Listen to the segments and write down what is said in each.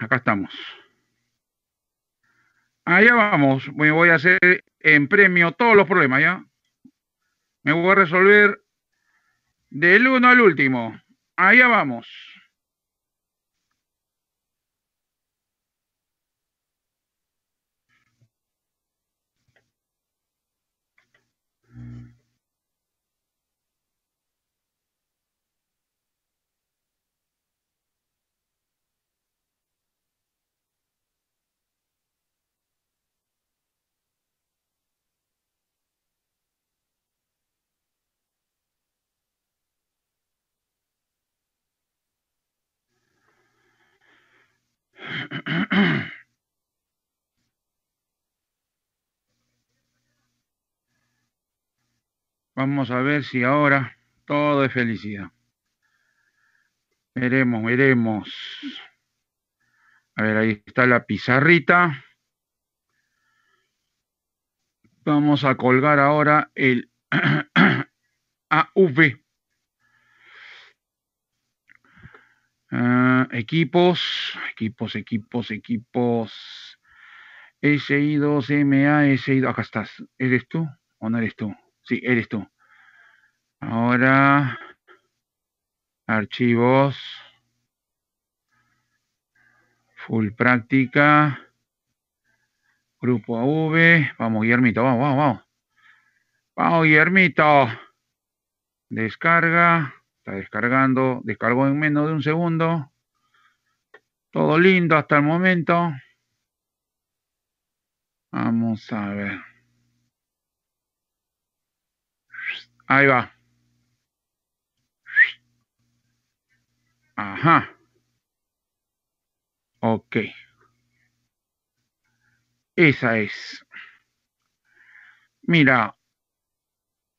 acá estamos. Allá vamos, me voy a hacer en premio todos los problemas, ¿ya? Me voy a resolver del uno al último. Allá vamos. Vamos a ver si ahora todo es felicidad. Veremos, veremos. A ver, ahí está la pizarrita. Vamos a colgar ahora el AV. Ah, equipos, equipos, equipos, equipos. SI2MA, SI2. Acá estás. ¿Eres tú o no eres tú? Sí, eres tú. Ahora, archivos. Full práctica. Grupo AV. Vamos, Guillermito. Vamos, vamos, vamos. Vamos, Guillermito. Descarga. Está descargando, descargó en menos de un segundo. Todo lindo hasta el momento. Vamos a ver. Ahí va. Ajá. Ok. Esa es. Mira,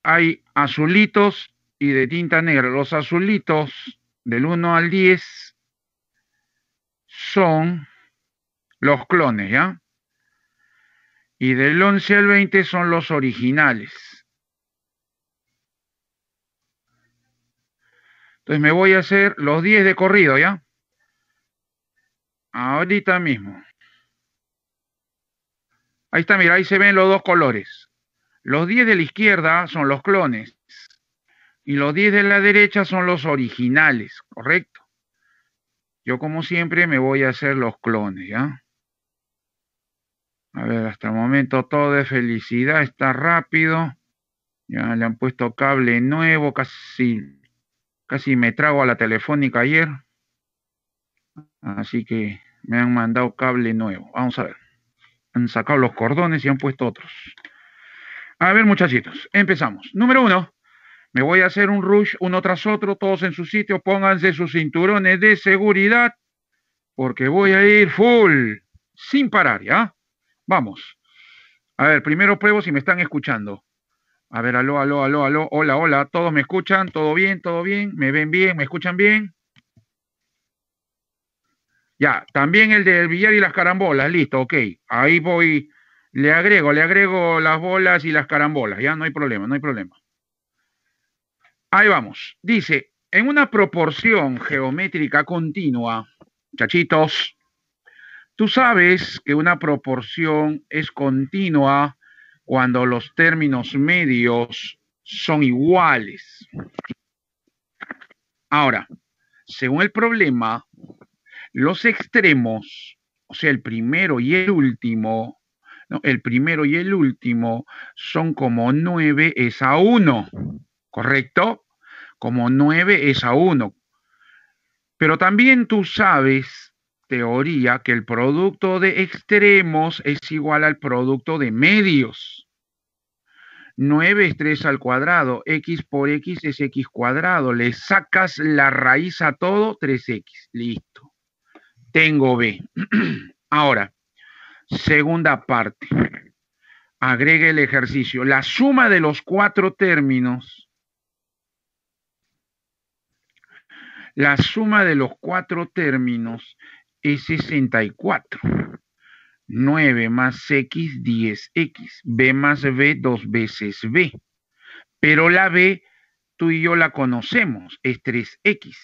hay azulitos y de tinta negra. Los azulitos del 1 al 10 son los clones, ¿ya? Y del 11 al 20 son los originales. Entonces me voy a hacer los 10 de corrido, ¿ya? Ahorita mismo. Ahí está, mira, ahí se ven los dos colores. Los 10 de la izquierda son los clones y los 10 de la derecha son los originales, ¿correcto? Yo como siempre me voy a hacer los clones, ¿ya? A ver, hasta el momento todo de felicidad, está rápido. Ya le han puesto cable nuevo, casi, casi me trago a la telefónica ayer. Así que me han mandado cable nuevo. Vamos a ver. Han sacado los cordones y han puesto otros. A ver, muchachitos, empezamos. Número uno. Me voy a hacer un rush uno tras otro, todos en su sitio, pónganse sus cinturones de seguridad, porque voy a ir full, sin parar, ¿ya? Vamos. A ver, primero pruebo si me están escuchando. A ver, aló, aló, aló, aló, hola, hola, todos me escuchan, todo bien, todo bien, me ven bien, me escuchan bien. Ya, también el del billar y las carambolas, listo, ok. Ahí voy, le agrego, le agrego las bolas y las carambolas, ya no hay problema, no hay problema. Ahí vamos. Dice, en una proporción geométrica continua, chachitos, tú sabes que una proporción es continua cuando los términos medios son iguales. Ahora, según el problema, los extremos, o sea, el primero y el último, el primero y el último son como 9 es a 1, ¿correcto? Como 9 es a 1. Pero también tú sabes, teoría, que el producto de extremos es igual al producto de medios. 9 es 3 al cuadrado, x por x es x cuadrado. Le sacas la raíz a todo, 3x. Listo. Tengo b. Ahora, segunda parte. Agregue el ejercicio. La suma de los cuatro términos La suma de los cuatro términos es 64. 9 más x, 10x. b más b, dos veces b. Pero la b, tú y yo la conocemos, es 3x.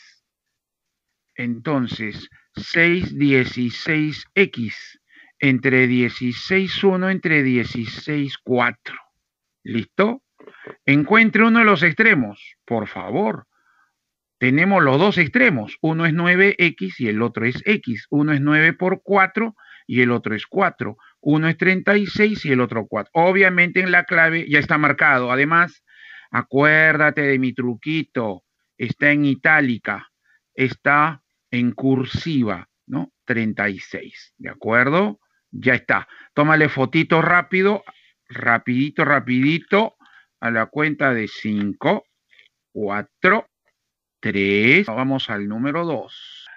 Entonces, 6, 16x entre 16, 1 entre 16, 4. ¿Listo? Encuentre uno de los extremos, por favor. Tenemos los dos extremos. Uno es 9x y el otro es x. Uno es 9 por 4 y el otro es 4. Uno es 36 y el otro 4. Obviamente en la clave ya está marcado. Además, acuérdate de mi truquito. Está en itálica. Está en cursiva, ¿no? 36. ¿De acuerdo? Ya está. Tómale fotito rápido. Rapidito, rapidito. A la cuenta de 5, 4, 3. Vamos al número 2.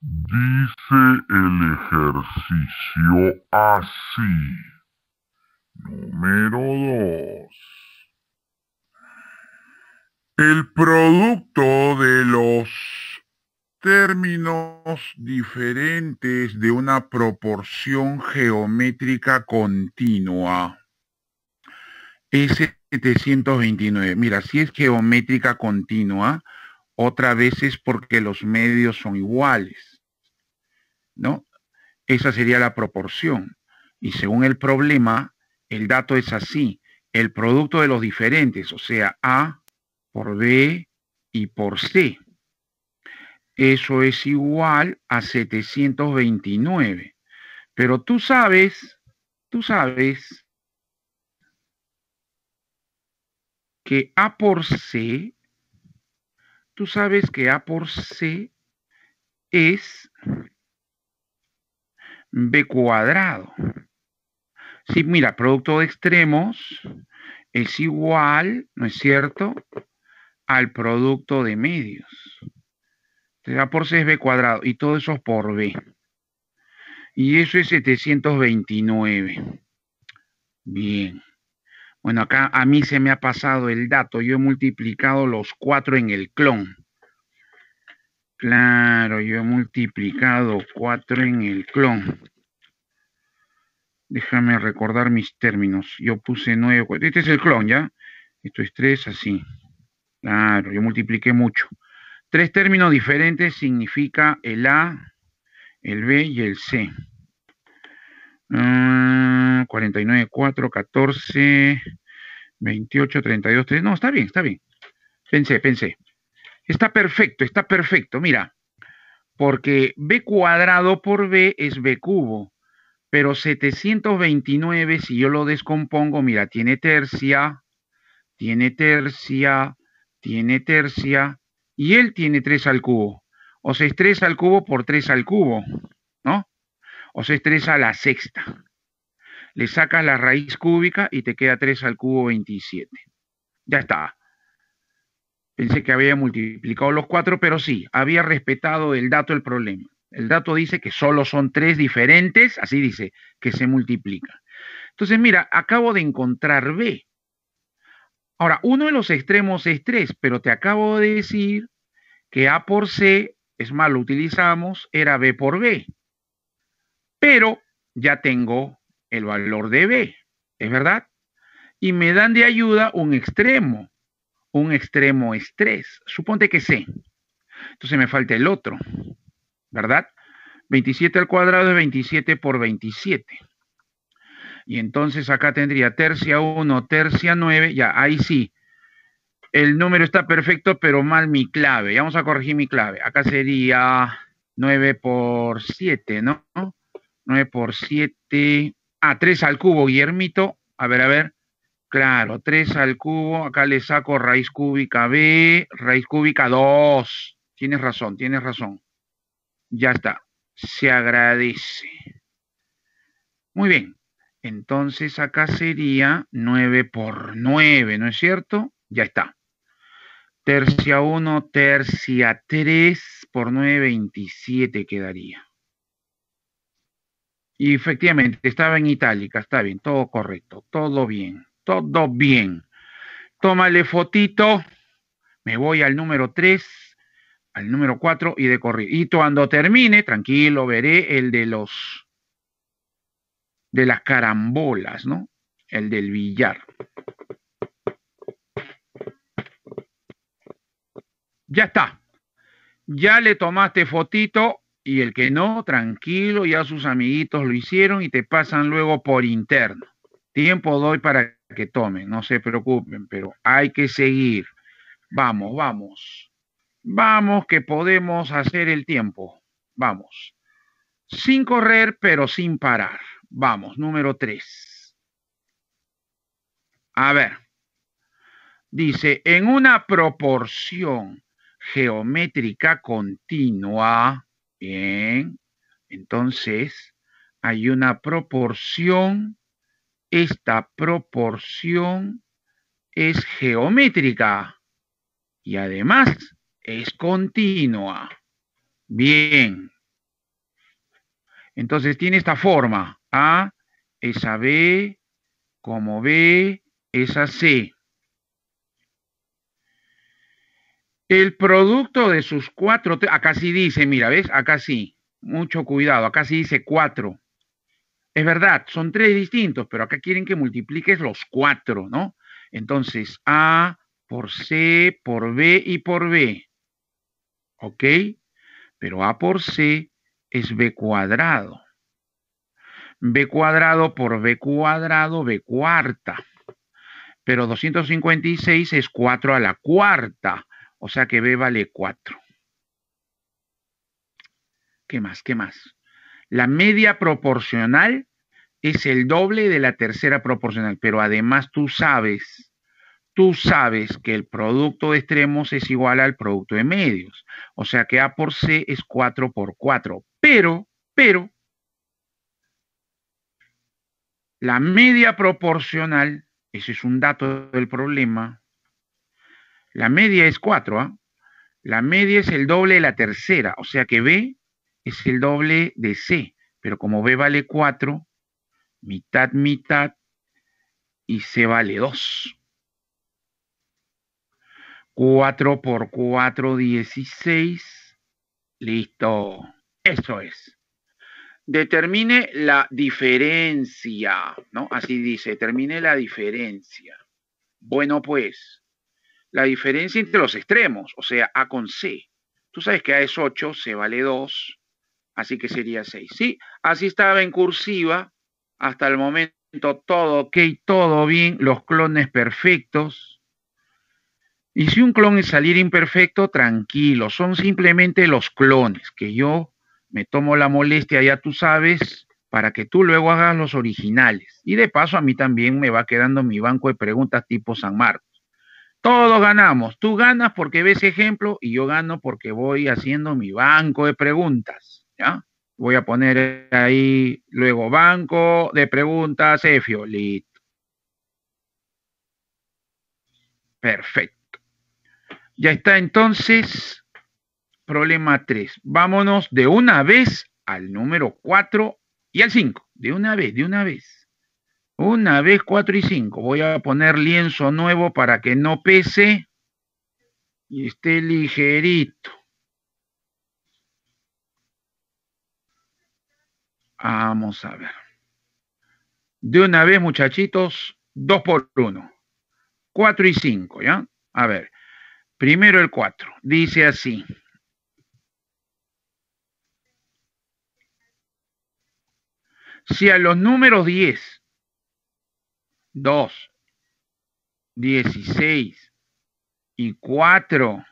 Dice el ejercicio así. Número 2. El producto de los términos diferentes de una proporción geométrica continua es 729. Mira, si es geométrica continua, otra vez es porque los medios son iguales. ¿No? Esa sería la proporción. Y según el problema, el dato es así. El producto de los diferentes, o sea, A por B y por C. Eso es igual a 729. Pero tú sabes, tú sabes que A por C, tú sabes que A por C es B cuadrado. Sí, mira, producto de extremos es igual, ¿no es cierto?, al producto de medios. A por C es B cuadrado y todo eso es por B. Y eso es 729. Bien. Bueno, acá a mí se me ha pasado el dato. Yo he multiplicado los cuatro en el clon. Claro, yo he multiplicado 4 en el clon. Déjame recordar mis términos. Yo puse 9. Este es el clon, ¿ya? Esto es 3, así. Claro, yo multipliqué mucho. Tres términos diferentes significa el A, el B y el C. 49, 4, 14, 28, 32, 3. No, está bien, está bien. Pensé, pensé. Está perfecto, está perfecto. Mira, porque b cuadrado por b es b cubo, pero 729, si yo lo descompongo, mira, tiene tercia, tiene tercia, tiene tercia, y él tiene 3 al cubo. O sea, es 3 al cubo por 3 al cubo, ¿no? O sea, es 3 a la sexta. Le sacas la raíz cúbica y te queda 3 al cubo 27. Ya está. Pensé que había multiplicado los cuatro, pero sí, había respetado el dato del problema. El dato dice que solo son tres diferentes, así dice, que se multiplican. Entonces, mira, acabo de encontrar B. Ahora, uno de los extremos es 3, pero te acabo de decir que A por C, es más, lo utilizamos, era B por B. Pero ya tengo el valor de B, ¿es verdad? Y me dan de ayuda un extremo un extremo es 3. Suponte que C. Entonces me falta el otro, ¿verdad? 27 al cuadrado es 27 por 27. Y entonces acá tendría tercia 1, tercia 9, ya, ahí sí. El número está perfecto, pero mal mi clave. Ya vamos a corregir mi clave. Acá sería 9 por 7, ¿no? 9 por 7. Ah, 3 al cubo, Guillermito. A ver, a ver. Claro, 3 al cubo, acá le saco raíz cúbica B, raíz cúbica 2. Tienes razón, tienes razón. Ya está, se agradece. Muy bien, entonces acá sería 9 por 9, ¿no es cierto? Ya está. Tercia 1, tercia 3 por 9, 27 quedaría. Y efectivamente, estaba en itálica, está bien, todo correcto, todo bien todo bien. Tómale fotito, me voy al número 3, al número 4 y de corrido. Y cuando termine, tranquilo, veré el de los de las carambolas, ¿no? El del billar. Ya está. Ya le tomaste fotito y el que no, tranquilo, ya sus amiguitos lo hicieron y te pasan luego por interno. Tiempo doy para que tomen, no se preocupen, pero hay que seguir. Vamos, vamos. Vamos que podemos hacer el tiempo. Vamos. Sin correr, pero sin parar. Vamos, número tres. A ver. Dice, en una proporción geométrica continua, Bien, entonces hay una proporción. Esta proporción es geométrica y además es continua. Bien. Entonces tiene esta forma. A es a B, como B es a C. El producto de sus cuatro, acá sí dice, mira, ¿ves? Acá sí, mucho cuidado, acá sí dice cuatro. Es verdad, son tres distintos, pero acá quieren que multipliques los cuatro, ¿no? Entonces, A por C, por B y por B. ¿Ok? Pero A por C es B cuadrado. B cuadrado por B cuadrado, B cuarta. Pero 256 es 4 a la cuarta. O sea que B vale 4. ¿Qué más? ¿Qué más? La media proporcional es el doble de la tercera proporcional, pero además tú sabes, tú sabes que el producto de extremos es igual al producto de medios. O sea que A por C es 4 por 4. Pero, pero, la media proporcional, ese es un dato del problema, la media es 4, ¿ah? La media es el doble de la tercera, o sea que B es el doble de C, pero como B vale 4, mitad, mitad, y C vale 2. 4 por 4, 16. Listo. Eso es. Determine la diferencia, ¿no? Así dice, determine la diferencia. Bueno, pues, la diferencia entre los extremos, o sea, A con C. Tú sabes que A es 8, C vale 2, así que sería 6. Sí, así estaba en cursiva, hasta el momento todo ok, todo bien, los clones perfectos. Y si un clon es salir imperfecto, tranquilo, son simplemente los clones, que yo me tomo la molestia, ya tú sabes, para que tú luego hagas los originales. Y de paso a mí también me va quedando mi banco de preguntas tipo San Marcos. Todos ganamos. Tú ganas porque ves ejemplo y yo gano porque voy haciendo mi banco de preguntas. ¿Ya? Voy a poner ahí luego banco de preguntas Efio. Listo. Perfecto. Ya está entonces. Problema 3. Vámonos de una vez al número 4 y al 5. De una vez, de una vez. Una vez 4 y 5. Voy a poner lienzo nuevo para que no pese y esté ligerito. Vamos a ver. De una vez, muchachitos, 2 por 1. 4 y 5, ¿ya? A ver. Primero el 4. Dice así. Si a los números 10 2, 16 y 4.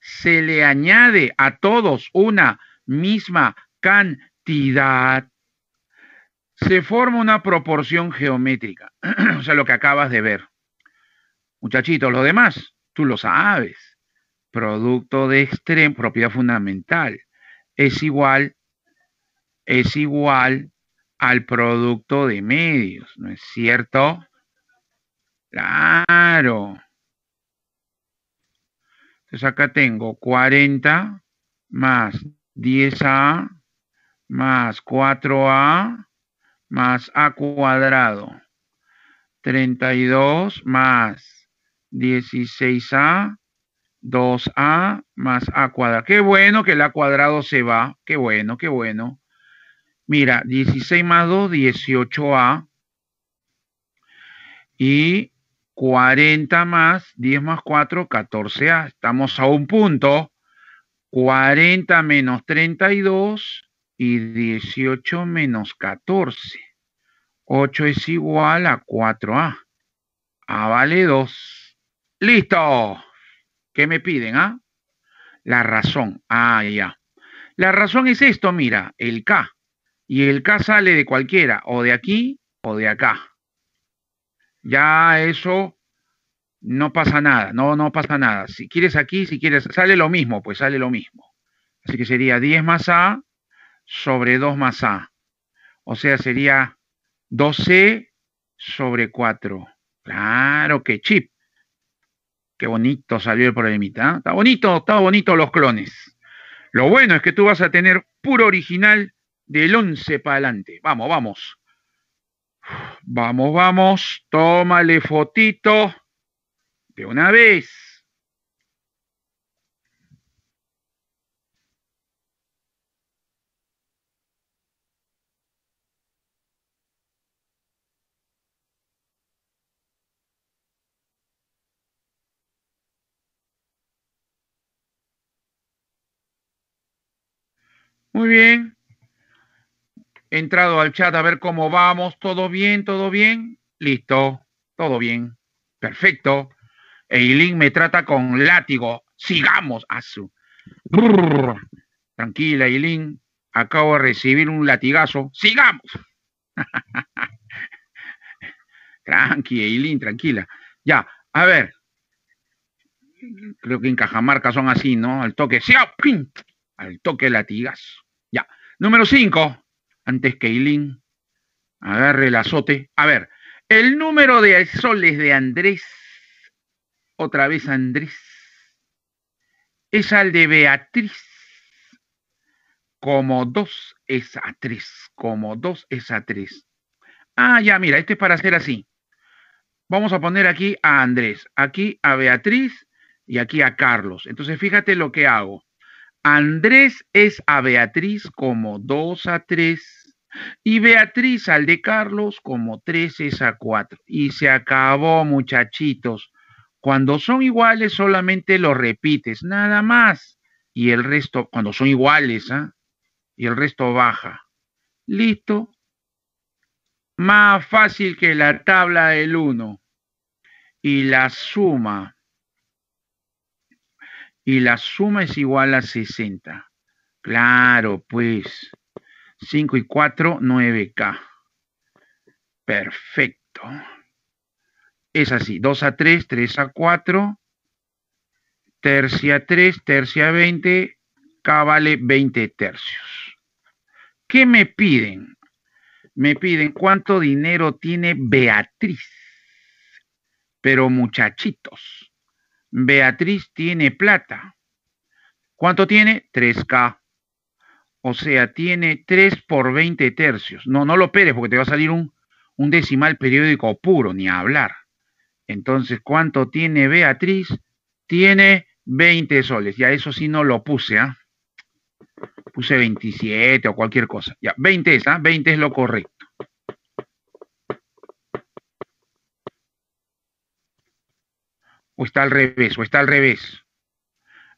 Se le añade a todos una misma cantidad. Se forma una proporción geométrica. o sea, lo que acabas de ver. Muchachitos, lo demás, tú lo sabes. Producto de extremo, propiedad fundamental, es igual es igual al producto de medios, ¿no es cierto? Claro. Entonces acá tengo 40 más 10A más 4A más A cuadrado. 32 más 16A 2A más A cuadrado. Qué bueno que el A cuadrado se va. Qué bueno, qué bueno. Mira, 16 más 2, 18A. Y 40 más 10 más 4, 14A. Estamos a un punto. 40 menos 32 y 18 menos 14. 8 es igual a 4A. A vale 2. ¡Listo! ¿Qué me piden, ah? La razón. Ah, ya. La razón es esto, mira, el K. Y el K sale de cualquiera, o de aquí o de acá. Ya eso no pasa nada, no, no pasa nada. Si quieres aquí, si quieres, sale lo mismo, pues sale lo mismo. Así que sería 10 más A sobre 2 más A. O sea, sería 12 sobre 4. Claro que chip. Qué bonito salió el problemita. Está bonito, está bonito los clones. Lo bueno es que tú vas a tener puro original del 11 para adelante. Vamos, vamos. Vamos, vamos. Tómale fotito de una vez. Muy bien. He entrado al chat a ver cómo vamos. ¿Todo bien? ¿Todo bien? Listo. Todo bien. Perfecto. Eileen me trata con látigo. Sigamos a su. Tranquila, Eileen. Acabo de recibir un latigazo. Sigamos. Tranqui, Eileen, tranquila. Ya, a ver. Creo que en Cajamarca son así, ¿no? Al toque. Al toque latigazo. Número 5, antes que Eileen agarre el azote. A ver, el número de soles de Andrés, otra vez Andrés, es al de Beatriz. Como 2 es a 3, como 2 es a 3. Ah, ya, mira, este es para hacer así. Vamos a poner aquí a Andrés, aquí a Beatriz y aquí a Carlos. Entonces, fíjate lo que hago. Andrés es a Beatriz como 2 a 3 y Beatriz al de Carlos como 3 es a 4. Y se acabó, muchachitos. Cuando son iguales solamente lo repites, nada más. Y el resto, cuando son iguales, ¿ah? Y el resto baja. Listo. Más fácil que la tabla del 1. Y la suma y la suma es igual a 60. Claro, pues 5 y 4, 9K. Perfecto. Es así, 2 a 3, 3 a 4, tercia 3, tercia 20, K vale 20 tercios. ¿Qué me piden? Me piden cuánto dinero tiene Beatriz. Pero muchachitos, Beatriz tiene plata. ¿Cuánto tiene? 3K. O sea, tiene 3 por 20 tercios. No, no lo peres porque te va a salir un, un decimal periódico puro, ni a hablar. Entonces, ¿cuánto tiene Beatriz? Tiene 20 soles. Ya eso sí no lo puse, ¿ah? Puse 27 o cualquier cosa. Ya, 20 es, ¿ah? 20 es lo correcto. O está al revés, o está al revés.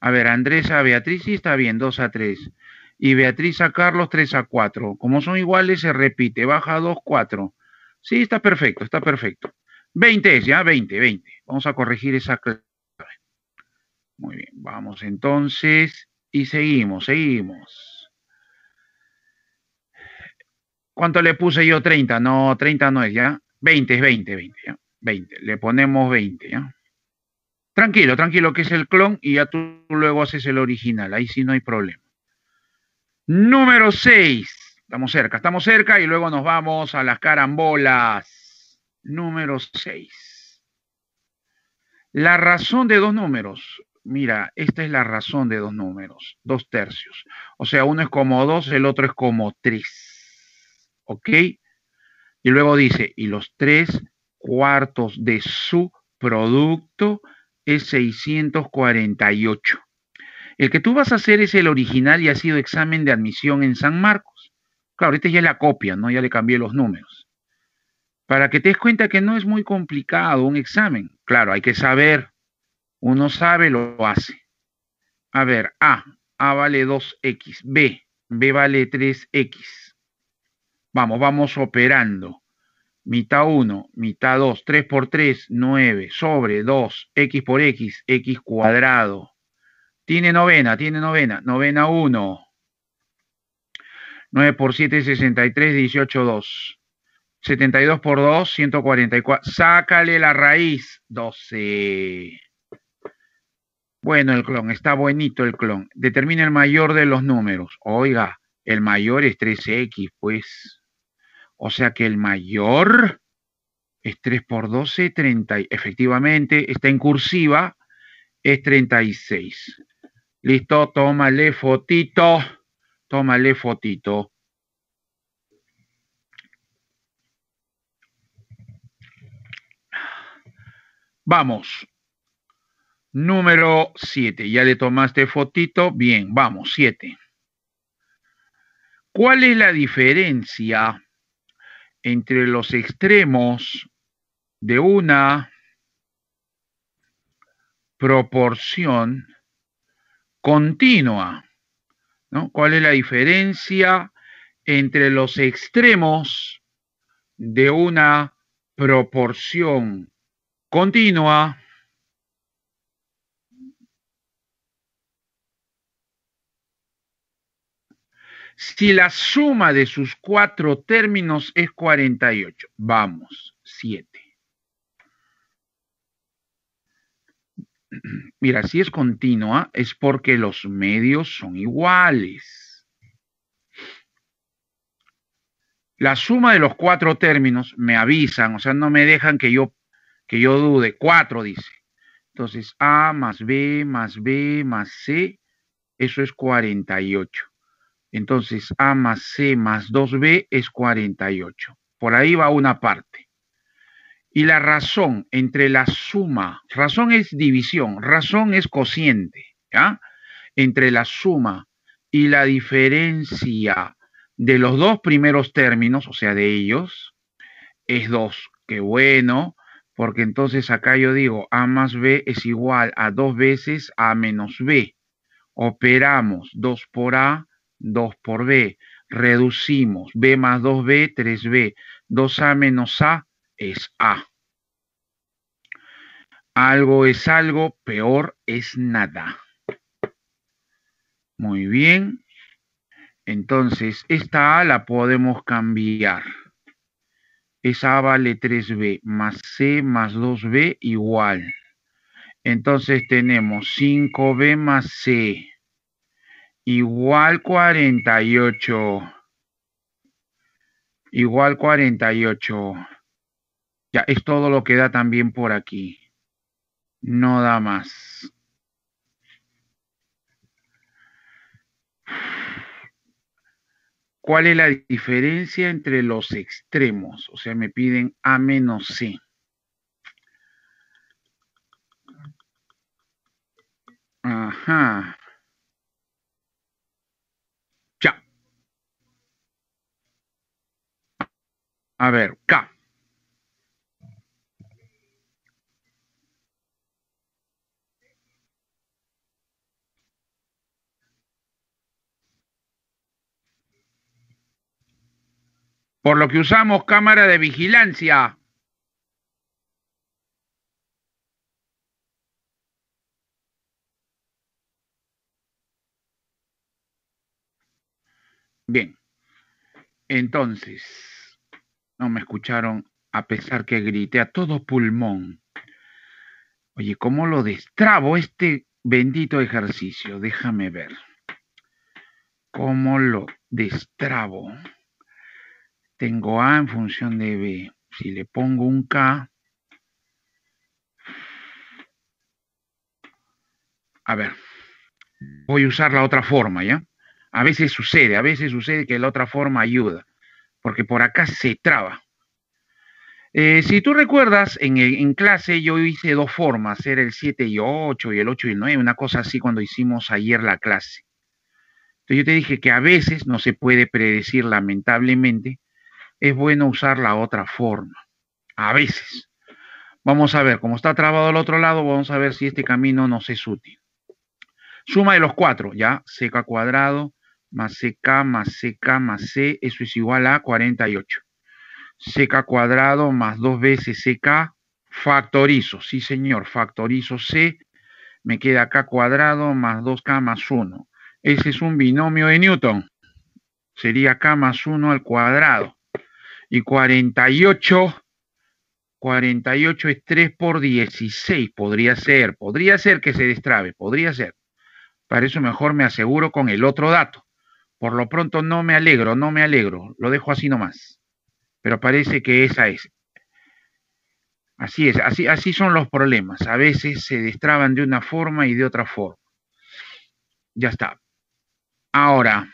A ver, Andrés a Beatriz sí está bien, 2 a 3. Y Beatriz a Carlos 3 a 4. Como son iguales, se repite, baja 2, 4. Sí, está perfecto, está perfecto. 20 es, ya, 20, 20. Vamos a corregir esa clave. Muy bien, vamos entonces y seguimos, seguimos. ¿Cuánto le puse yo? 30. No, 30 no es, ¿ya? 20 es 20, 20, ¿ya? 20. Le ponemos 20, ¿ya? Tranquilo, tranquilo, que es el clon y ya tú luego haces el original. Ahí sí no hay problema. Número 6. Estamos cerca, estamos cerca y luego nos vamos a las carambolas. Número 6. La razón de dos números. Mira, esta es la razón de dos números, dos tercios. O sea, uno es como dos, el otro es como tres. ¿Ok? Y luego dice, y los tres cuartos de su producto es 648. El que tú vas a hacer es el original y ha sido examen de admisión en San Marcos. Claro, este ya es la copia, ¿no? Ya le cambié los números. Para que te des cuenta que no es muy complicado un examen. Claro, hay que saber. Uno sabe, lo hace. A ver, A. A vale 2X. B. B vale 3X. Vamos, vamos operando. Mitad 1, mitad 2, 3 por 3, 9, sobre 2, X por X, X cuadrado. Tiene novena, tiene novena. Novena 1. 9 por 7, 63, 18, 2. 72 por 2, 144. Sácale la raíz, 12. Bueno, el clon, está bonito el clon. Determina el mayor de los números. Oiga, el mayor es 3x, pues. O sea que el mayor es 3 por 12, 30. Efectivamente, está en cursiva, es 36. Listo, tómale fotito. Tómale fotito. Vamos. Número 7. Ya le tomaste fotito. Bien, vamos, 7. ¿Cuál es la diferencia entre los extremos de una proporción continua. ¿Cuál es la diferencia entre los extremos de una proporción continua? Si la suma de sus cuatro términos es 48, vamos, 7. Mira, si es continua es porque los medios son iguales. La suma de los cuatro términos me avisan, o sea, no me dejan que yo, que yo dude. Cuatro dice. Entonces, A más B más B más C, eso es 48. Entonces, A más C más 2B es 48. Por ahí va una parte. Y la razón entre la suma, razón es división, razón es cociente, ¿ya? Entre la suma y la diferencia de los dos primeros términos, o sea, de ellos, es 2. Qué bueno, porque entonces acá yo digo A más B es igual a dos veces A menos B. Operamos 2 por A, 2 por B. Reducimos B más 2B, 3B. 2A menos A, es A. Algo es algo, peor es nada. Muy bien. Entonces, esta A la podemos cambiar. Esa A vale 3B más C más 2B igual. Entonces tenemos 5B más C igual 48. Igual 48. Ya, es todo lo que da también por aquí. No da más. ¿Cuál es la diferencia entre los extremos? O sea, me piden A menos C. Ajá. Ya. A ver, K. por lo que usamos cámara de vigilancia. Bien, entonces, no me escucharon a pesar que grité a todo pulmón. Oye, ¿cómo lo destrabo este bendito ejercicio? Déjame ver. ¿Cómo lo destrabo? tengo A en función de B. Si le pongo un K, a ver, voy a usar la otra forma, ¿ya? A veces sucede, a veces sucede que la otra forma ayuda, porque por acá se traba. Eh, si tú recuerdas, en, clase yo hice dos formas, era el 7 y 8 y el 8 y el 9, una cosa así cuando hicimos ayer la clase. Entonces yo te dije que a veces no se puede predecir, lamentablemente, es bueno usar la otra forma. A veces. Vamos a ver, como está trabado al otro lado, vamos a ver si este camino nos es útil. Suma de los cuatro, ¿ya? Ck cuadrado más ck más ck más c, eso es igual a 48. Ck cuadrado más dos veces ck, factorizo, sí señor, factorizo c, me queda k cuadrado más 2k más 1. Ese es un binomio de Newton. Sería k más 1 al cuadrado. Y 48 48 es 3 por 16, podría ser, podría ser que se destrabe, podría ser. Para eso mejor me aseguro con el otro dato. Por lo pronto no me alegro, no me alegro, lo dejo así nomás. Pero parece que esa es. Así es, así, así son los problemas. A veces se destraban de una forma y de otra forma. Ya está. Ahora,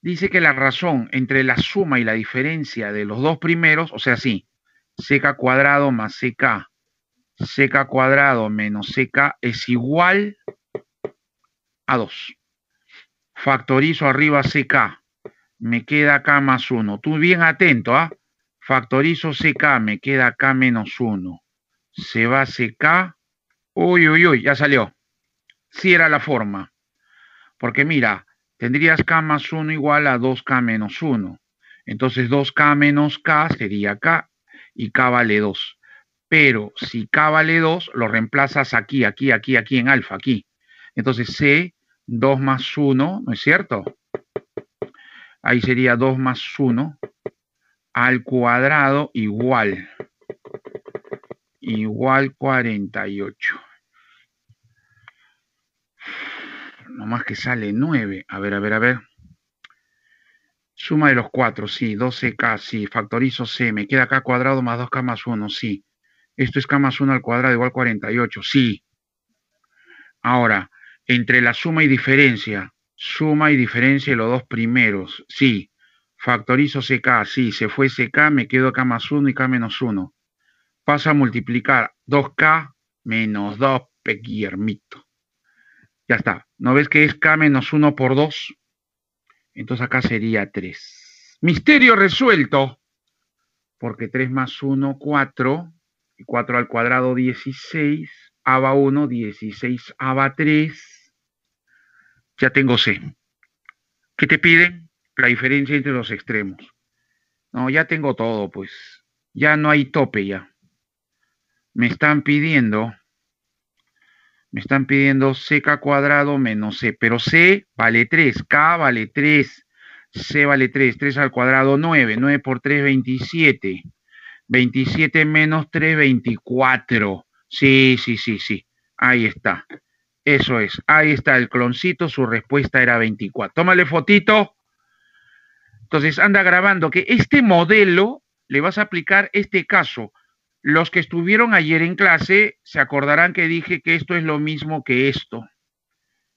dice que la razón entre la suma y la diferencia de los dos primeros, o sea, sí, seca cuadrado más seca, seca cuadrado menos seca es igual a 2. Factorizo arriba CK, me queda K más 1. Tú bien atento, ¿ah? Factorizo CK, me queda K menos 1. Se va CK. Uy, uy, uy, ya salió. Sí era la forma. Porque mira, tendrías K más 1 igual a 2K menos 1. Entonces 2K menos K sería K y K vale 2. Pero si K vale 2, lo reemplazas aquí, aquí, aquí, aquí en alfa, aquí. Entonces C, 2 más 1, ¿no es cierto? Ahí sería 2 más 1 al cuadrado igual. Igual 48. No más que sale 9. A ver, a ver, a ver. Suma de los 4, sí. 12k, sí. Factorizo c. Me queda k cuadrado más 2k más 1, sí. Esto es k más 1 al cuadrado igual 48, sí. Ahora, entre la suma y diferencia, suma y diferencia de los dos primeros, sí. Factorizo ck, sí. Se fue ck, me quedo k más 1 y k menos 1. Pasa a multiplicar 2k menos 2, pequiermito. Ya está. ¿No ves que es k menos 1 por 2? Entonces acá sería 3. Misterio resuelto. Porque 3 más 1, 4. Y 4 al cuadrado, 16. A va 1, 16. A va 3. Ya tengo C. ¿Qué te piden? La diferencia entre los extremos. No, ya tengo todo, pues. Ya no hay tope ya. Me están pidiendo me están pidiendo ck cuadrado menos c, pero c vale 3, k vale 3, c vale 3, 3 al cuadrado 9, 9 por 3, 27, 27 menos 3, 24. Sí, sí, sí, sí, ahí está. Eso es, ahí está el cloncito, su respuesta era 24. Tómale fotito. Entonces anda grabando que este modelo le vas a aplicar este caso los que estuvieron ayer en clase se acordarán que dije que esto es lo mismo que esto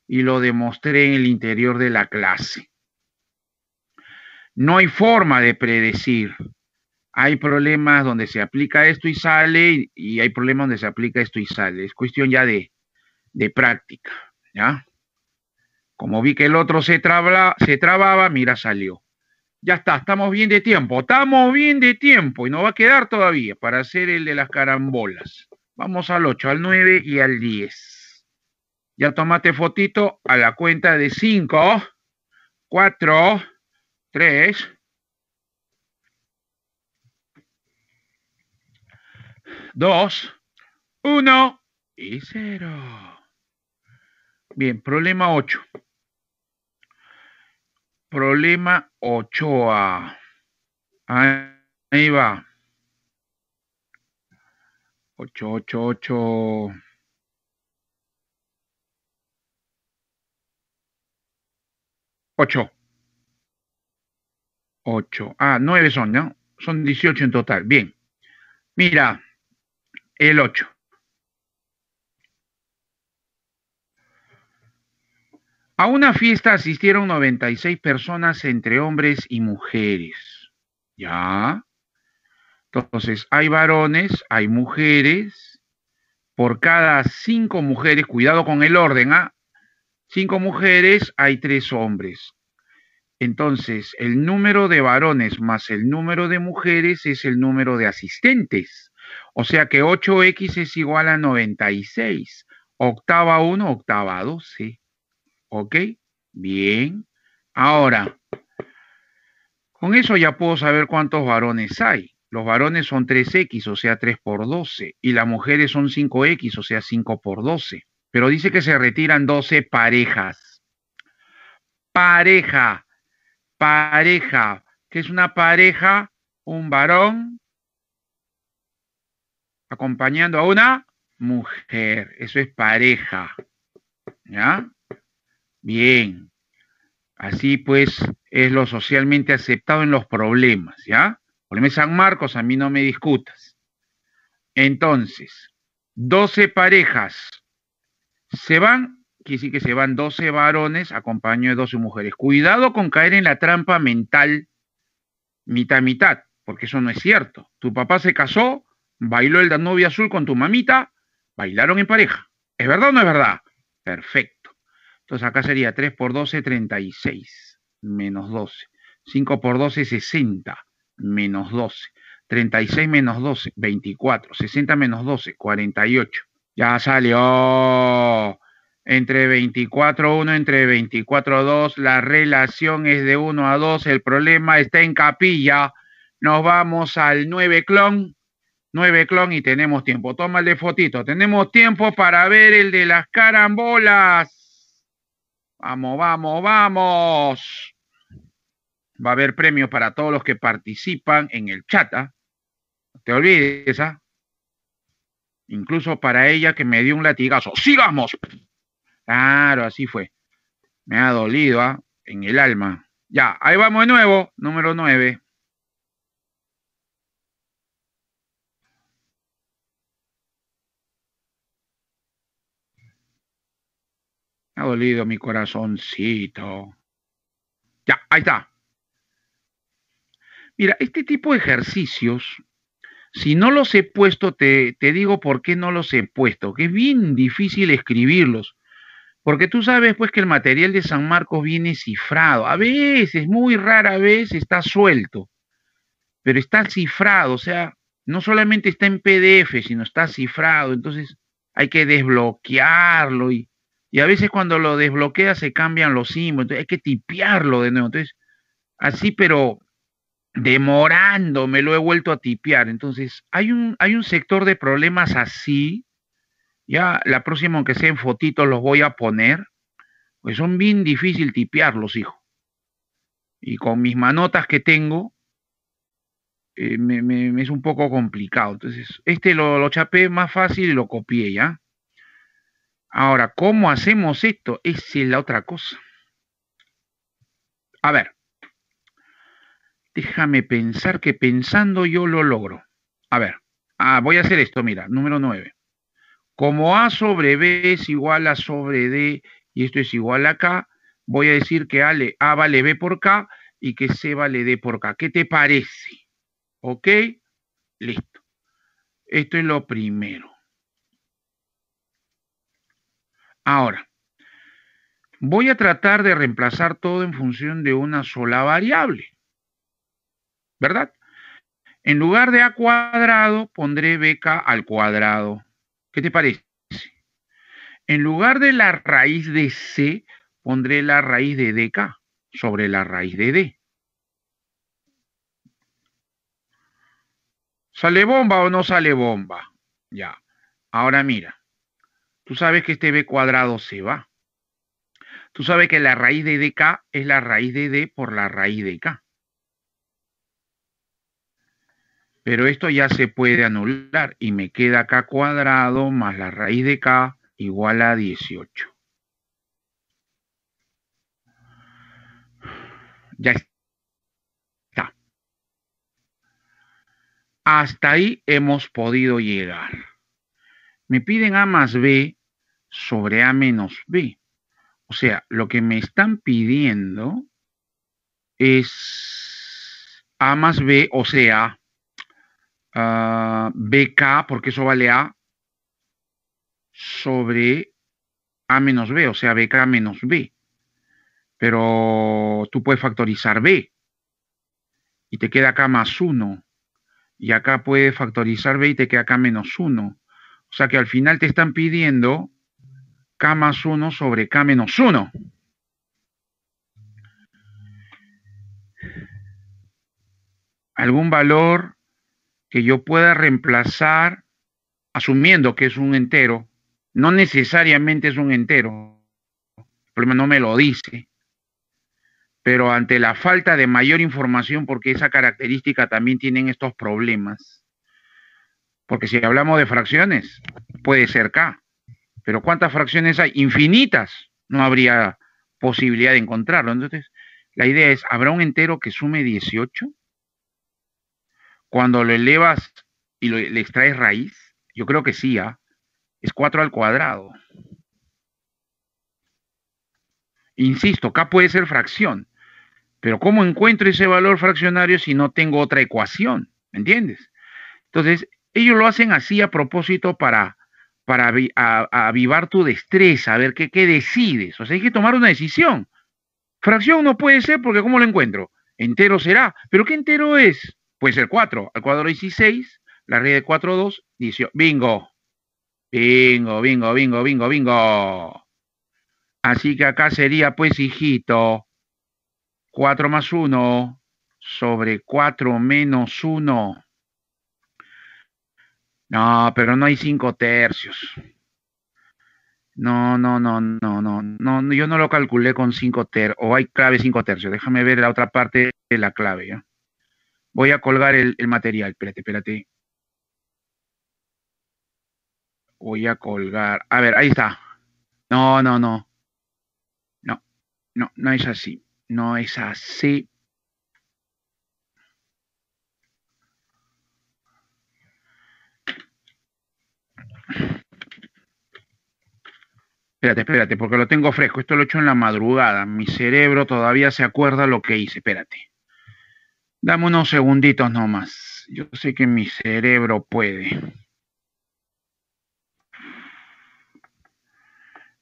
y lo demostré en el interior de la clase. No hay forma de predecir. Hay problemas donde se aplica esto y sale y hay problemas donde se aplica esto y sale. Es cuestión ya de, de práctica, ¿ya? Como vi que el otro se, traba, se trababa, mira, salió. Ya está, estamos bien de tiempo, estamos bien de tiempo y nos va a quedar todavía para hacer el de las carambolas. Vamos al 8, al 9 y al 10. Ya tomate fotito a la cuenta de 5, 4, 3, 2, 1 y 0. Bien, problema 8. Problema Ochoa. Ahí va. 8, 8, 8. Ocho. Ocho. Ah, nueve son, ¿no? Son 18 en total. Bien. Mira, el 8. A una fiesta asistieron 96 personas entre hombres y mujeres. ¿Ya? Entonces, hay varones, hay mujeres. Por cada cinco mujeres, cuidado con el orden, ¿ah? Cinco mujeres, hay tres hombres. Entonces, el número de varones más el número de mujeres es el número de asistentes. O sea que 8x es igual a 96. Octava 1, octava 12. ¿Ok? Bien. Ahora, con eso ya puedo saber cuántos varones hay. Los varones son 3x, o sea, 3 por 12. Y las mujeres son 5x, o sea, 5 por 12. Pero dice que se retiran 12 parejas. Pareja pareja. ¿Qué es una pareja? Un varón acompañando a una mujer. Eso es pareja. ¿Ya? Bien. Así pues es lo socialmente aceptado en los problemas, ¿ya? Problema San Marcos, a mí no me discutas. Entonces, 12 parejas se van quiere decir que se van 12 varones acompañados de 12 mujeres. Cuidado con caer en la trampa mental mitad-mitad, porque eso no es cierto. Tu papá se casó, bailó el Danubio Azul con tu mamita, bailaron en pareja. ¿Es verdad o no es verdad? Perfecto. Entonces acá sería 3 por 12, 36, menos 12. 5 por 12, 60, menos 12. 36 menos 12, 24. 60 menos 12, 48. Ya salió entre 24-1, entre 24-2, la relación es de 1 a 2, el problema está en capilla, nos vamos al 9 clon, 9 clon y tenemos tiempo, de fotito, tenemos tiempo para ver el de las carambolas. Vamos, vamos, vamos. Va a haber premios para todos los que participan en el chat. ¿ah? No te olvides, ¿ah? Incluso para ella que me dio un latigazo. ¡Sigamos! Claro, así fue. Me ha dolido ¿ah? en el alma. Ya, ahí vamos de nuevo, número 9. Ha dolido mi corazoncito. Ya, ahí está. Mira, este tipo de ejercicios, si no los he puesto, te, te digo por qué no los he puesto, que es bien difícil escribirlos. Porque tú sabes pues que el material de San Marcos viene cifrado. A veces, muy rara vez, está suelto, pero está cifrado, o sea, no solamente está en PDF, sino está cifrado. Entonces hay que desbloquearlo y, y a veces cuando lo desbloquea se cambian los símbolos, entonces hay que tipearlo de nuevo. Entonces, así, pero demorando, me lo he vuelto a tipear. Entonces, hay un, hay un sector de problemas así ya la próxima, aunque sea en fotitos, los voy a poner, pues son bien difícil tipearlos, hijo. Y con mis manotas que tengo, eh, me, es un poco complicado. Entonces, este lo, lo chapé más fácil y lo copié, ¿ya? Ahora, ¿cómo hacemos esto? Esa es la otra cosa. A ver, déjame pensar que pensando yo lo logro. A ver, ah, voy a hacer esto, mira, número 9. Como A sobre B es igual a sobre D y esto es igual a K, voy a decir que A, a vale B por K y que C vale D por K. ¿Qué te parece? ¿Ok? Listo. Esto es lo primero. Ahora, voy a tratar de reemplazar todo en función de una sola variable. ¿Verdad? En lugar de A cuadrado, pondré BK al cuadrado. ¿Qué te parece? En lugar de la raíz de C, pondré la raíz de DK sobre la raíz de D. ¿Sale bomba o no sale bomba? Ya. Ahora mira, tú sabes que este B cuadrado se va. Tú sabes que la raíz de DK es la raíz de D por la raíz de K. Pero esto ya se puede anular y me queda k cuadrado más la raíz de k igual a 18. Ya está. Hasta ahí hemos podido llegar. Me piden a más b sobre a menos b. O sea, lo que me están pidiendo es a más b, o sea, ah, BK, porque eso vale A, sobre A menos B, o sea, BK menos B. Pero tú puedes factorizar B y te queda acá más 1. Y acá puedes factorizar B y te queda acá menos 1. O sea que al final te están pidiendo K más 1 sobre K menos 1. Algún valor que yo pueda reemplazar asumiendo que es un entero. No necesariamente es un entero. El problema no me lo dice. Pero ante la falta de mayor información, porque esa característica también tienen estos problemas, porque si hablamos de fracciones, puede ser K. Pero ¿cuántas fracciones hay? Infinitas. No habría posibilidad de encontrarlo. Entonces, la idea es, ¿habrá un entero que sume 18? Cuando lo elevas y le extraes raíz, yo creo que sí, ¿ah? es 4 al cuadrado. Insisto, K puede ser fracción, pero ¿cómo encuentro ese valor fraccionario si no tengo otra ecuación? ¿Me entiendes? Entonces, ellos lo hacen así a propósito para, para avivar tu destreza, a ver qué, qué decides. O sea, hay que tomar una decisión. Fracción no puede ser porque ¿cómo lo encuentro? Entero será. ¿Pero qué entero es? Puede ser 4. Al cuadrado 16, la raíz de 4, 2, 18. Bingo. Bingo, bingo, bingo, bingo, bingo. Así que acá sería, pues, hijito, 4 más 1 sobre 4 menos 1. No, pero no hay cinco tercios. No, no, no, no, no, no, yo no lo calculé con cinco tercios, o hay clave cinco tercios. Déjame ver la otra parte de la clave, ¿ya? Voy a colgar el, el material, espérate, espérate. Voy a colgar, a ver, ahí está. No, no, no. No, no, no es así. No es así. Espérate, espérate, porque lo tengo fresco. Esto lo he hecho en la madrugada. Mi cerebro todavía se acuerda lo que hice. Espérate. Dame unos segunditos nomás. Yo sé que mi cerebro puede.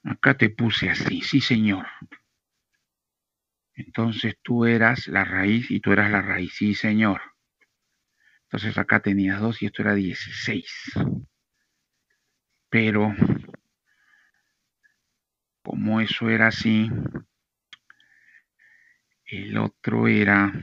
Acá te puse así, sí señor. Entonces tú eras la raíz y tú eras la raíz, sí señor. Entonces acá tenías dos y esto era 16 pero como eso era así, el otro era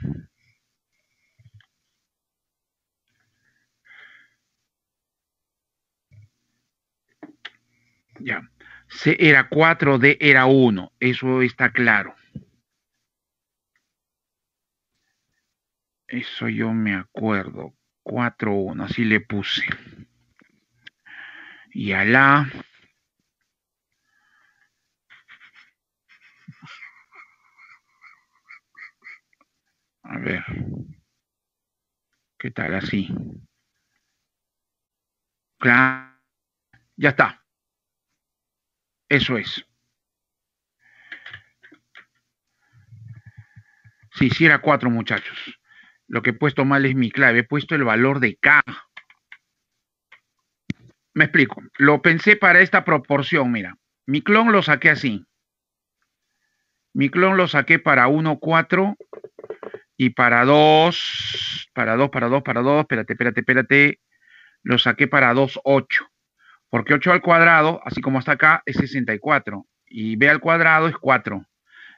ya C era 4, D era 1, eso está claro. Eso yo me acuerdo, 4, 1, así le puse y Alá. A ver. ¿Qué tal así? Claro. Ya está. Eso es. Si hiciera cuatro muchachos. Lo que he puesto mal es mi clave. He puesto el valor de K. Me explico. Lo pensé para esta proporción, mira. Mi clon lo saqué así. Mi clon lo saqué para 1, 4 y para 2, para 2, para 2, para 2, espérate, espérate, espérate. Lo saqué para 2, 8. Porque 8 al cuadrado, así como hasta acá, es 64. Y b al cuadrado es 4.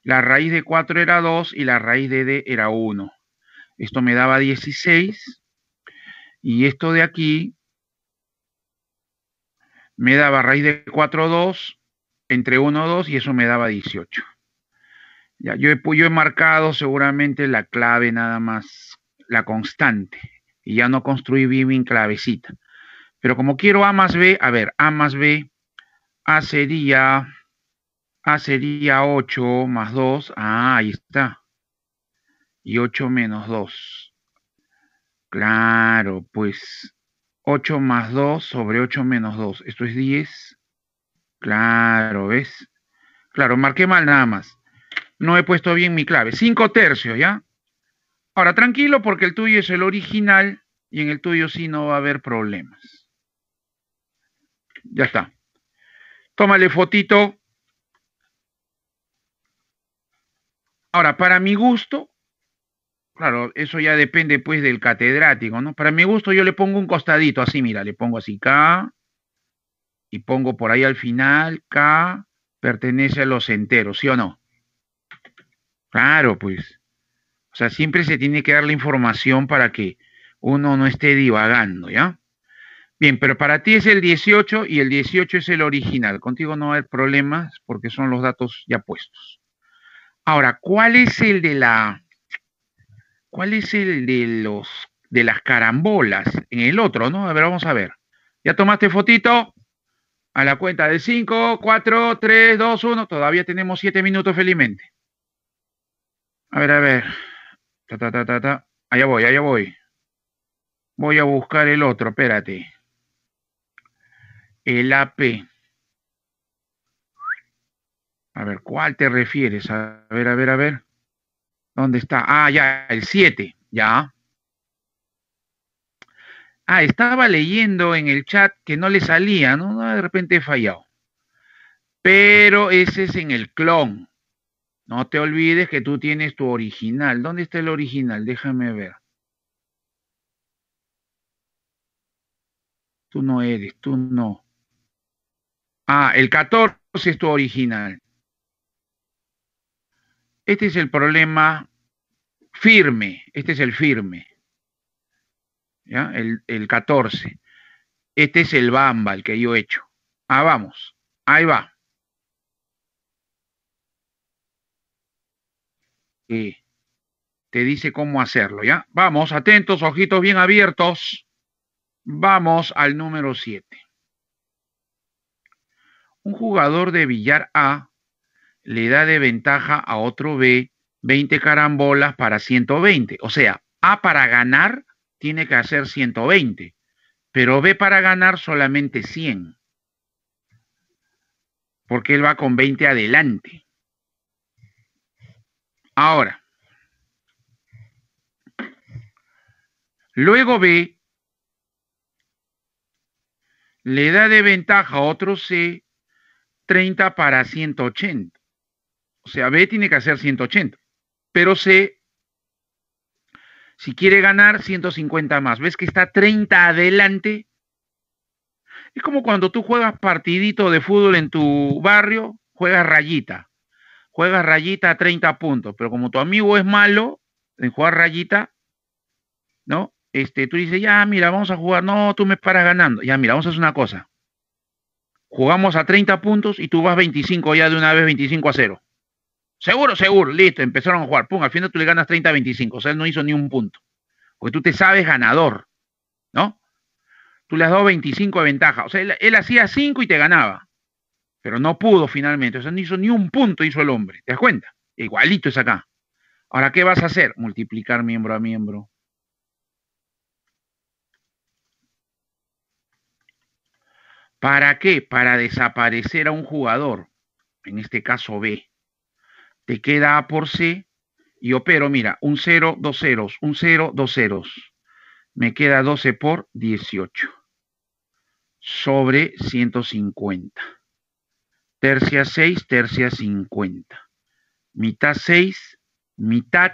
La raíz de 4 era 2 y la raíz de d era 1. Esto me daba 16. Y esto de aquí me daba raíz de 4, 2, entre 1, 2 y eso me daba 18. Ya, yo, he, yo he marcado seguramente la clave nada más, la constante, y ya no construí bien mi clavecita. Pero como quiero A más B, a ver, A más B, A sería, A sería 8 más 2, ah, ahí está. Y 8 menos 2. Claro, pues 8 más 2 sobre 8 menos 2. Esto es 10. Claro, ¿ves? Claro, marqué mal nada más. No he puesto bien mi clave. 5 tercios, ¿ya? Ahora, tranquilo porque el tuyo es el original y en el tuyo sí no va a haber problemas. Ya está. Tómale fotito. Ahora, para mi gusto, claro, eso ya depende pues del catedrático, ¿no? Para mi gusto yo le pongo un costadito así, mira, le pongo así K y pongo por ahí al final K pertenece a los enteros, ¿sí o no? Claro, pues. O sea, siempre se tiene que dar la información para que uno no esté divagando, ¿ya? Bien, pero para ti es el 18 y el 18 es el original. Contigo no va a haber problemas porque son los datos ya puestos. Ahora, ¿cuál es el de la cuál es el de los de las carambolas en el otro, no? A ver, vamos a ver. ¿Ya tomaste fotito? A la cuenta de 5, 4, 3, 2, 1. Todavía tenemos 7 minutos felizmente. A ver, a ver. Ta, ta, ta, ta, ta. Allá voy, allá voy. Voy a buscar el otro, espérate. El AP. A ver, ¿cuál te refieres? A ver, a ver, a ver. ¿Dónde está? Ah, ya, el 7. Ya. Ah, estaba leyendo en el chat que no le salía, ¿no? De repente he fallado. Pero ese es en el clon. No te olvides que tú tienes tu original. ¿Dónde está el original? Déjame ver. Tú no eres, tú no. Ah, el 14 es tu original. Este es el problema firme, este es el firme. ¿Ya? El, el 14. Este es el bamba, el que yo he hecho. Ah, vamos. Ahí va. Y te dice cómo hacerlo, ¿ya? Vamos, atentos, ojitos bien abiertos. Vamos al número 7. Un jugador de billar A le da de ventaja a otro B 20 carambolas para 120. O sea, A para ganar tiene que hacer 120, pero B para ganar solamente 100. Porque él va con 20 adelante. Ahora, luego B le da de ventaja a otro C 30 para 180. O sea, B tiene que hacer 180. Pero C, si quiere ganar, 150 más. ¿Ves que está 30 adelante? Es como cuando tú juegas partidito de fútbol en tu barrio, juegas rayita juegas rayita a 30 puntos, pero como tu amigo es malo en jugar rayita, ¿no? Este, tú dices, ya, mira, vamos a jugar, no, tú me paras ganando, ya, mira, vamos a hacer una cosa. Jugamos a 30 puntos y tú vas 25 ya de una vez, 25 a 0. Seguro, seguro, listo, empezaron a jugar, pum, al final tú le ganas 30 a 25, o sea, él no hizo ni un punto, porque tú te sabes ganador, ¿no? Tú le has dado 25 de ventaja, o sea, él, él hacía 5 y te ganaba pero no pudo finalmente, o sea, no hizo ni un punto, hizo el hombre, ¿te das cuenta? Igualito es acá. Ahora, ¿qué vas a hacer? Multiplicar miembro a miembro. ¿Para qué? Para desaparecer a un jugador, en este caso B. Te queda A por C y opero, mira, un 0, dos ceros, un 0, dos ceros. Me queda 12 por 18 sobre 150 tercia 6, tercia 50. Mitad 6, mitad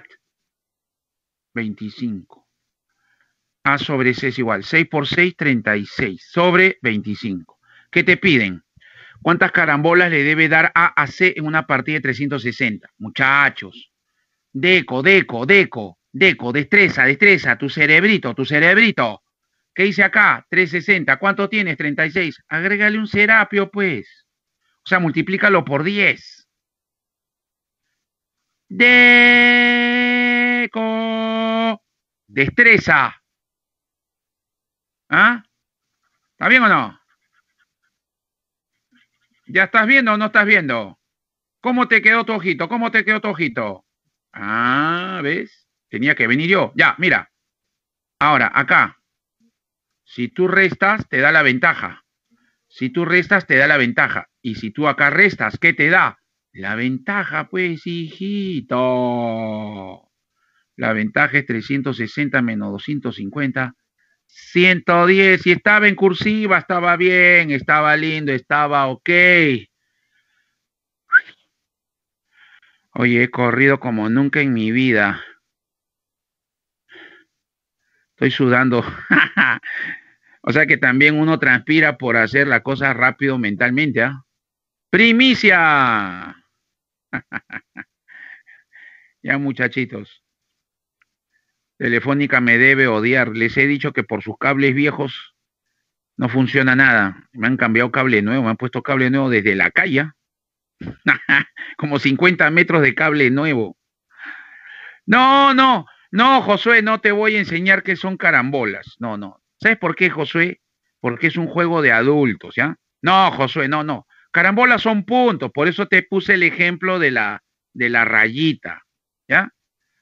25. A sobre C es igual. 6 por 6, 36. Sobre 25. ¿Qué te piden? ¿Cuántas carambolas le debe dar A a C en una partida de 360? Muchachos. Deco, deco, deco, deco, destreza, destreza, tu cerebrito, tu cerebrito. ¿Qué dice acá? 360. ¿Cuánto tienes? 36. Agrégale un serapio, pues. O sea, multiplícalo por 10. Deco. Destreza. ¿Ah? ¿Está bien o no? ¿Ya estás viendo o no estás viendo? ¿Cómo te quedó tu ojito? ¿Cómo te quedó tu ojito? Ah, ¿ves? Tenía que venir yo. Ya, mira. Ahora, acá. Si tú restas, te da la ventaja. Si tú restas, te da la ventaja. Y si tú acá restas, ¿qué te da? La ventaja, pues, hijito. La ventaja es 360 menos 250, 110, y estaba en cursiva, estaba bien, estaba lindo, estaba ok. Oye, he corrido como nunca en mi vida. Estoy sudando. o sea que también uno transpira por hacer la cosa rápido mentalmente, ¿ah? Primicia. ya muchachitos. Telefónica me debe odiar. Les he dicho que por sus cables viejos no funciona nada. Me han cambiado cable nuevo, me han puesto cable nuevo desde la calle. Como 50 metros de cable nuevo. No, no, no, Josué, no te voy a enseñar que son carambolas. No, no. ¿Sabes por qué, Josué? Porque es un juego de adultos, ¿ya? No, Josué, no, no. Carambolas son puntos, por eso te puse el ejemplo de la, de la rayita, ¿ya?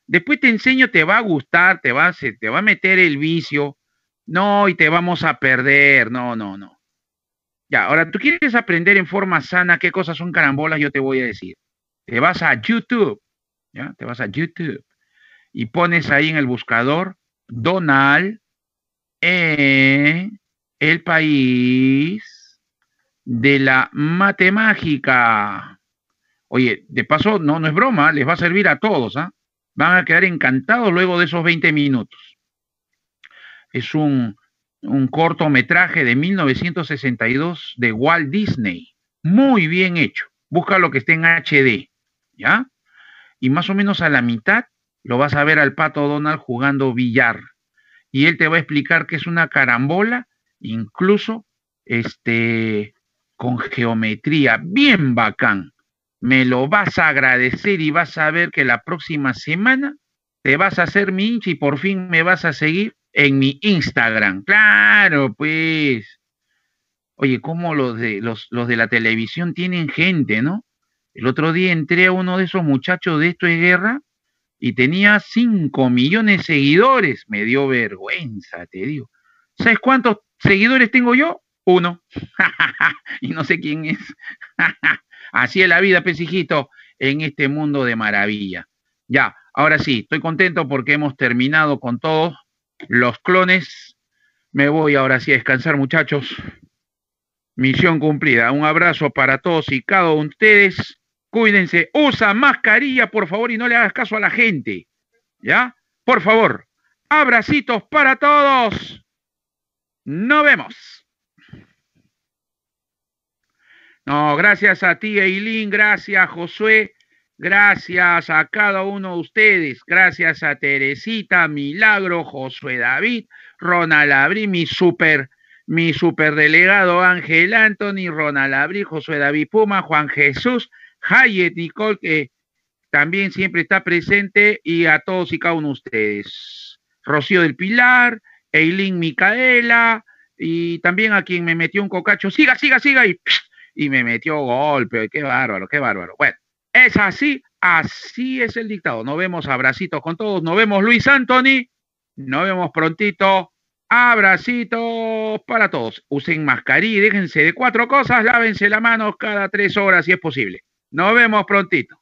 Después te enseño, te va a gustar, te va, te va a meter el vicio. No, y te vamos a perder. No, no, no. Ya, ahora tú quieres aprender en forma sana qué cosas son carambolas, yo te voy a decir. Te vas a YouTube, ¿ya? Te vas a YouTube y pones ahí en el buscador Donald en el país de la matemática. Oye, de paso, no, no es broma, les va a servir a todos, ¿ah? Van a quedar encantados luego de esos 20 minutos. Es un un cortometraje de 1962 de Walt Disney. Muy bien hecho. Busca lo que esté en HD, ¿ya? Y más o menos a la mitad lo vas a ver al pato Donald jugando billar. Y él te va a explicar que es una carambola, incluso este, con geometría. Bien bacán. Me lo vas a agradecer y vas a ver que la próxima semana te vas a hacer mi hincha y por fin me vas a seguir en mi Instagram. Claro, pues. Oye, ¿cómo los de, los, los de la televisión tienen gente, no? El otro día entré a uno de esos muchachos de Esto es Guerra y tenía 5 millones de seguidores. Me dio vergüenza, te digo. ¿Sabes cuántos seguidores tengo yo? Uno. y no sé quién es. Así es la vida, pesijito, en este mundo de maravilla. Ya, ahora sí, estoy contento porque hemos terminado con todos los clones. Me voy ahora sí a descansar, muchachos. Misión cumplida. Un abrazo para todos y cada uno de ustedes. Cuídense. Usa mascarilla, por favor, y no le hagas caso a la gente. ¿Ya? Por favor. Abracitos para todos. Nos vemos. No, gracias a ti, Eileen. Gracias, Josué. Gracias a cada uno de ustedes, gracias a Teresita, Milagro, Josué David, Ronald Abrí, mi super, mi superdelegado Ángel Anthony, Ronald Abrí, Josué David Puma, Juan Jesús, Hayet Nicole, que también siempre está presente, y a todos y cada uno de ustedes. Rocío del Pilar, Eileen Micaela, y también a quien me metió un cocacho, siga, siga, siga, y, y me metió golpe, qué bárbaro, qué bárbaro. Bueno. Es así, así es el dictado. Nos vemos, abracitos con todos. Nos vemos, Luis Anthony. Nos vemos prontito. Abracitos para todos. Usen mascarilla, déjense de cuatro cosas, lávense la mano cada tres horas si es posible. Nos vemos prontito.